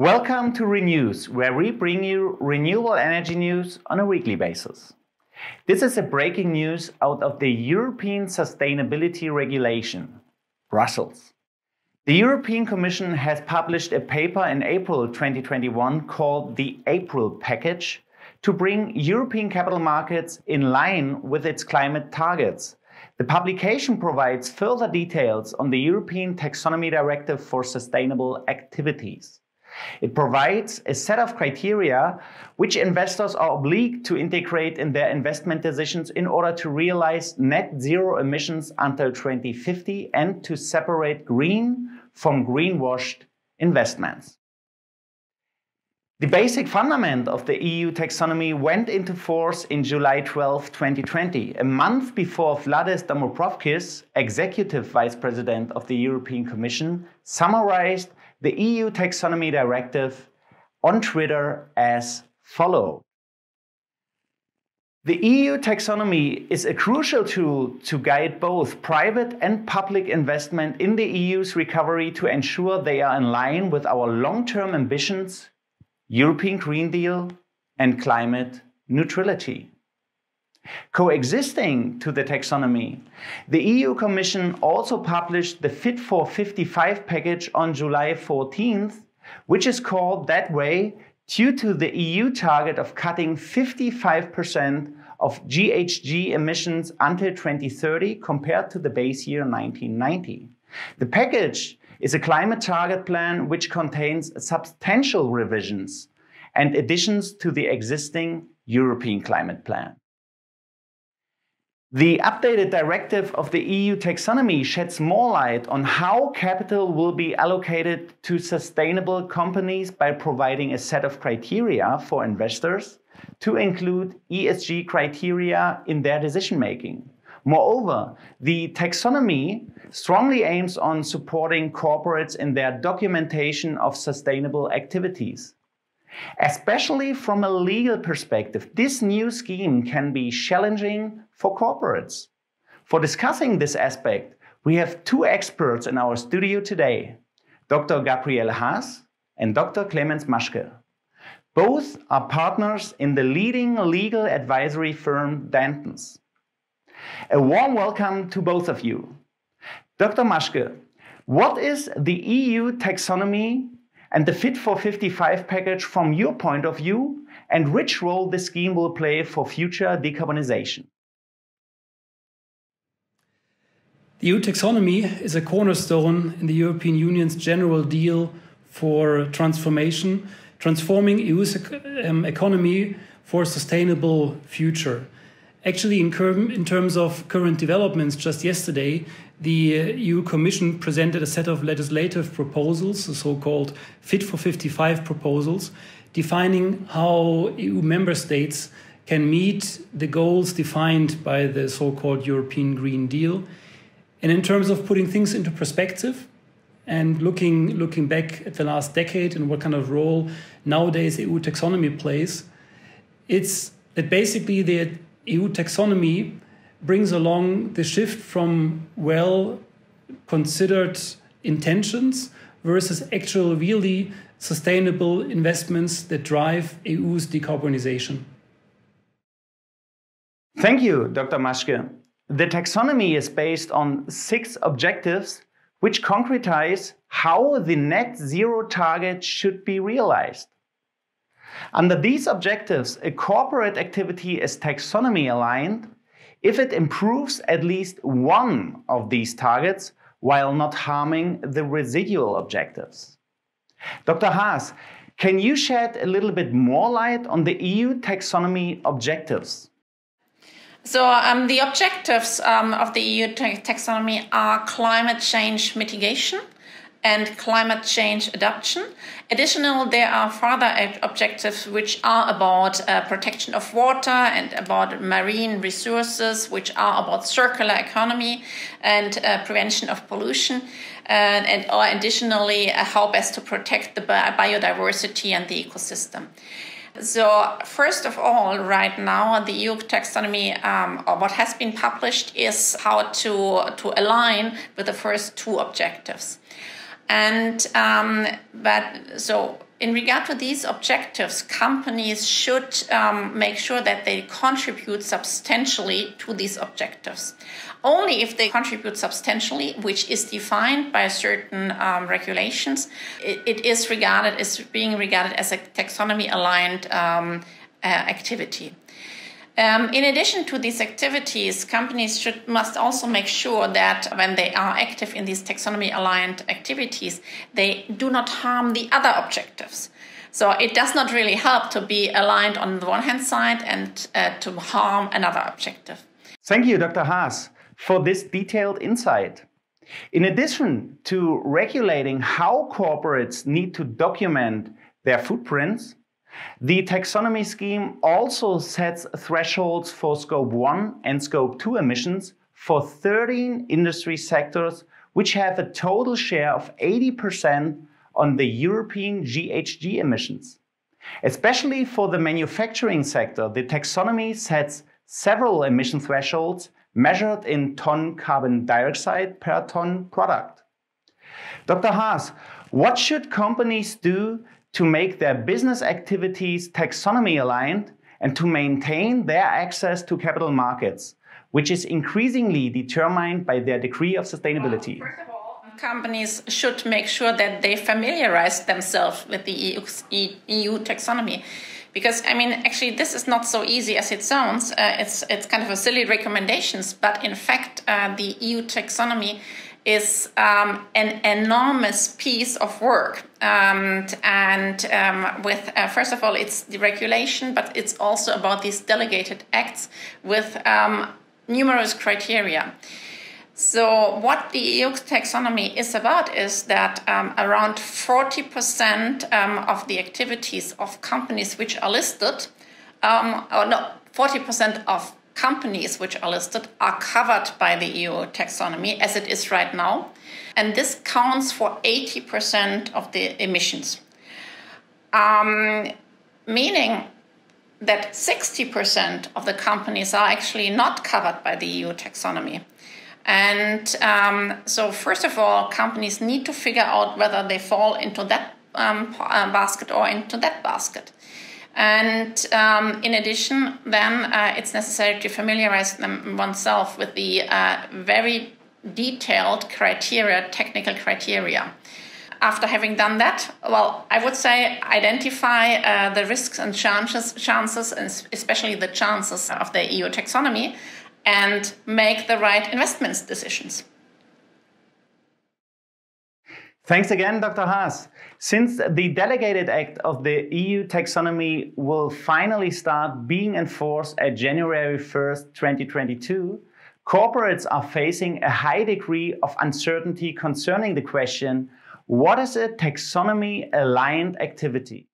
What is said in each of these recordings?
Welcome to Renews, where we bring you renewable energy news on a weekly basis. This is a breaking news out of the European Sustainability Regulation, Brussels. The European Commission has published a paper in April 2021 called the April Package to bring European capital markets in line with its climate targets. The publication provides further details on the European Taxonomy Directive for Sustainable Activities. It provides a set of criteria which investors are obliged to integrate in their investment decisions in order to realize net zero emissions until 2050 and to separate green from greenwashed investments. The basic fundament of the EU taxonomy went into force in July 12, 2020, a month before Valdis Dombrovskis, Executive Vice President of the European Commission, summarized the EU Taxonomy Directive on Twitter as follows. The EU taxonomy is a crucial tool to guide both private and public investment in the EU's recovery to ensure they are in line with our long-term ambitions, European Green Deal and climate neutrality. Coexisting to the taxonomy, the EU Commission also published the Fit for 55 package on July 14th, which is called that way due to the EU target of cutting 55% of GHG emissions until 2030 compared to the base year 1990. The package is a climate target plan which contains substantial revisions and additions to the existing European climate plan. The updated directive of the EU taxonomy sheds more light on how capital will be allocated to sustainable companies by providing a set of criteria for investors to include ESG criteria in their decision making. Moreover, the taxonomy strongly aims on supporting corporates in their documentation of sustainable activities. Especially from a legal perspective, this new scheme can be challenging for corporates. For discussing this aspect, we have two experts in our studio today, Dr. Gabriele Haas and Dr. Clemens Maschke. Both are partners in the leading legal advisory firm Dentons. A warm welcome to both of you. Dr. Maschke, what is the EU taxonomy and the Fit for 55 package from your point of view and which role this scheme will play for future decarbonization? The EU taxonomy is a cornerstone in the European Union's Green Deal for transformation, transforming EU's um, economy for a sustainable future. Actually, in, in, terms of current developments, just yesterday, the uh, EU Commission presented a set of legislative proposals, the so called Fit for 55 proposals, defining how EU member states can meet the goals defined by the so called European Green Deal. And in terms of putting things into perspective and looking looking back at the last decade and what kind of role nowadays EU taxonomy plays, it's that basically the EU taxonomy brings along the shift from well considered intentions versus actual really sustainable investments that drive EU's decarbonization. Thank you, Dr. Maschke. The taxonomy is based on six objectives which concretize how the net zero target should be realized. Under these objectives, a corporate activity is taxonomy aligned if it improves at least one of these targets while not harming the residual objectives. Dr. Haas, can you shed a little bit more light on the EU taxonomy objectives? So, um, the objectives um, of the EU taxonomy are climate change mitigation and climate change adoption. Additionally, there are further objectives which are about uh, protection of water and about marine resources, which are about circular economy and uh, prevention of pollution, and, and or additionally uh, how best to protect the biodiversity and the ecosystem. So, first of all, right now, the EU taxonomy, um, or what has been published, is how to, to align with the first two objectives. And um, but so in regard to these objectives, companies should um, make sure that they contribute substantially to these objectives. Only if they contribute substantially, which is defined by certain um, regulations, it, it is regarded as being regarded as a taxonomy aligned um, uh, activity. Um, in addition to these activities, companies should must also make sure that when they are active in these taxonomy aligned activities, they do not harm the other objectives. So it does not really help to be aligned on the one hand side and uh, to harm another objective. Thank you, Dr. Haas, for this detailed insight. In addition to regulating how corporates need to document their footprints, the taxonomy scheme also sets thresholds for Scope 1 and Scope 2 emissions for 13 industry sectors, which have a total share of 80% on the European GHG emissions. Especially for the manufacturing sector, the taxonomy sets several emission thresholds measured in ton carbon dioxide per ton product. Dr. Haas, what should companies do to make their business activities taxonomy aligned and to maintain their access to capital markets, which is increasingly determined by their degree of sustainability. Companies should make sure that they familiarize themselves with the EU, EU taxonomy. Because I mean, actually, this is not so easy as it sounds. Uh, it's it's kind of a silly recommendations, but in fact, uh, the EU taxonomy is um, an enormous piece of work. Um, and um, with, uh, first of all, it's the regulation, but it's also about these delegated acts with um, numerous criteria. So, what the EU taxonomy is about is that um, around 40% um, of the activities of companies which are listed, or no, 40% of companies which are listed are covered by the EU taxonomy as it is right now. And this counts for 80% of the emissions. Um, meaning that 60% of the companies are actually not covered by the EU taxonomy. And um, so, first of all, companies need to figure out whether they fall into that um, uh, basket or into that basket. And um, in addition, then uh, it's necessary to familiarize them oneself with the uh, very detailed criteria, technical criteria. After having done that, well, I would say identify uh, the risks and chances, chances, and especially the chances of the EU taxonomy, and make the right investments decisions. Thanks again, Dr. Haas. Since the delegated act of the EU taxonomy will finally start being enforced at January 1st, 2022, corporates are facing a high degree of uncertainty concerning the question what is a taxonomy aligned activity?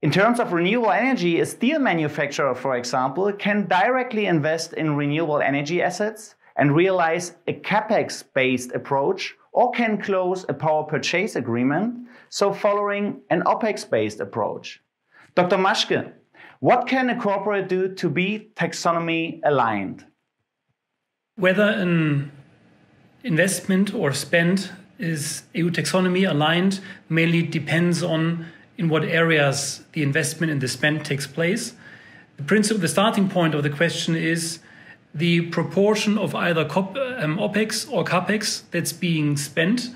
In terms of renewable energy, a steel manufacturer, for example, can directly invest in renewable energy assets and realize a capex based approach or can close a power purchase agreement, so following an OPEX-based approach. Dr. Maschke, what can a corporate do to be taxonomy aligned? Whether an investment or spend is EU taxonomy aligned mainly depends on in what areas the investment and the spend takes place. The principle, the starting point of the question is the proportion of either um, OPEX or CAPEX that's being spent,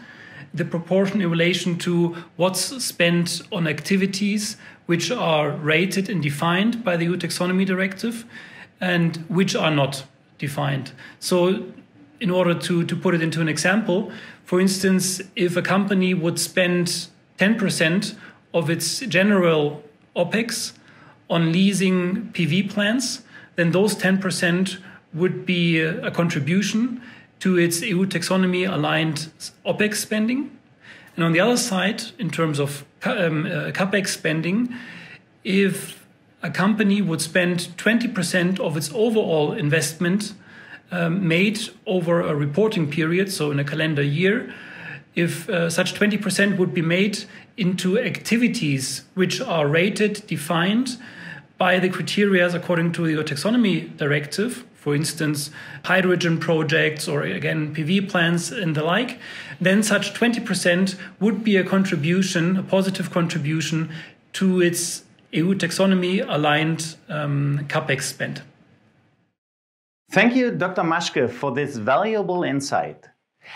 the proportion in relation to what's spent on activities which are rated and defined by the EU Taxonomy Directive and which are not defined. So, in order to, to put it into an example, for instance, if a company would spend 10% of its general OPEX on leasing PV plants, then those 10% would be a contribution to its EU taxonomy aligned OPEX spending. And on the other side, in terms of um, uh, CAPEX spending, if a company would spend 20% of its overall investment um, made over a reporting period, so in a calendar year, if uh, such 20% would be made into activities which are rated, defined by the criteria according to the taxonomy directive, for instance, hydrogen projects or again PV plants and the like, then such 20% would be a contribution, a positive contribution to its EU taxonomy aligned um, capex spend. Thank you, Dr. Maschke, for this valuable insight.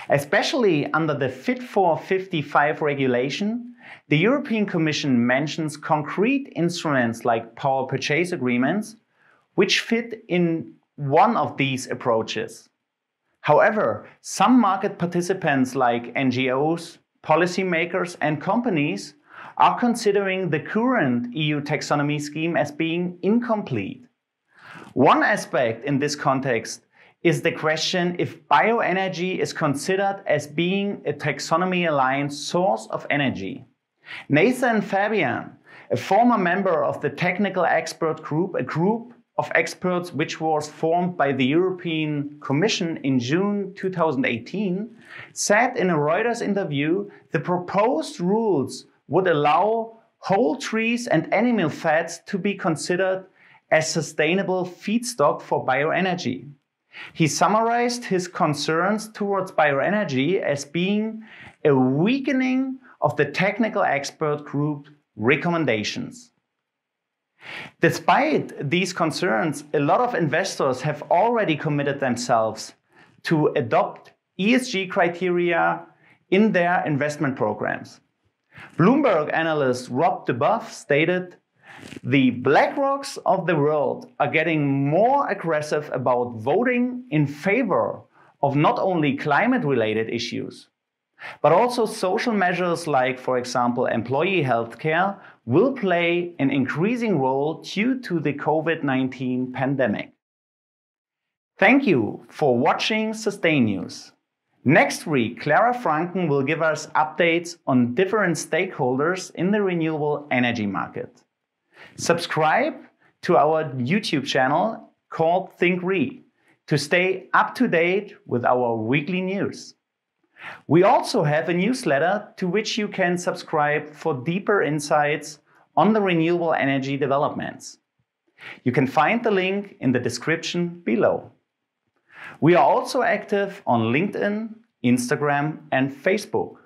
Especially under the Fit for 55 regulation, the European Commission mentions concrete instruments like power purchase agreements, which fit in one of these approaches. However, some market participants like NGOs, policymakers and companies are considering the current EU taxonomy scheme as being incomplete. One aspect in this context is the question if bioenergy is considered as being a taxonomy aligned source of energy. Nathan Fabian, a former member of the technical expert group, a group of experts which was formed by the European Commission in June 2018, said in a Reuters interview the proposed rules would allow whole trees and animal fats to be considered as sustainable feedstock for bioenergy. He summarized his concerns towards bioenergy as being a weakening of the technical expert group recommendations. Despite these concerns, a lot of investors have already committed themselves to adopt ESG criteria in their investment programs. Bloomberg analyst Rob Du Boff stated, the BlackRocks of the world are getting more aggressive about voting in favor of not only climate related issues, but also social measures like, for example, employee healthcare will play an increasing role due to the COVID 19 pandemic. Thank you for watching SustaiNews. Next week, Clara Franken will give us updates on different stakeholders in the renewable energy market. Subscribe to our YouTube channel called ThinkRe to stay up to date with our weekly news. We also have a newsletter to which you can subscribe for deeper insights on the renewable energy developments. You can find the link in the description below. We are also active on LinkedIn, Instagram, and Facebook.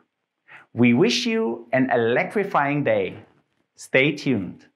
We wish you an electrifying day. Stay tuned.